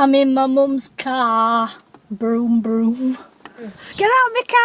I'm in my mum's car. Broom, broom. Get out of my car!